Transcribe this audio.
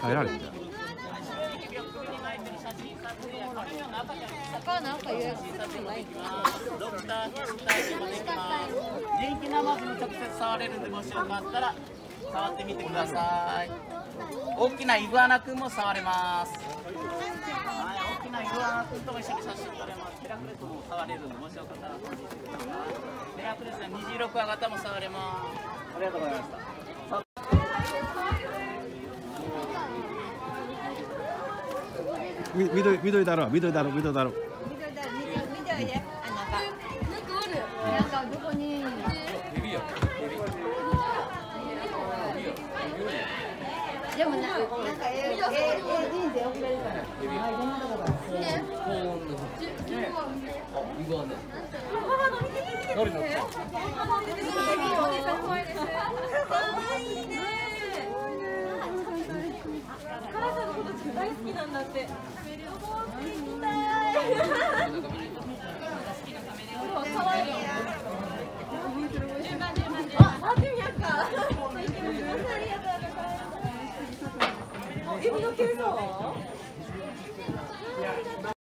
耐えられへんじゃん。他なんか予約するのないドクターヘルタイムもできます人気ナマズも直接触れるんでもしよかったら触ってみてください。大きなイグアナくんも触れます。きなイグアナくんとも一緒に写真撮れます。ヘラクレスも触れるんでもしよかったら。ヘラクレスは虹色クワガタも触れます。ありがとうございました。み緑緑だろ緑だろ緑だろ緑だ緑緑であなでもななんかええ人生遅れるからはいこんなとこから大好きなんだって。 이렇게 분석해서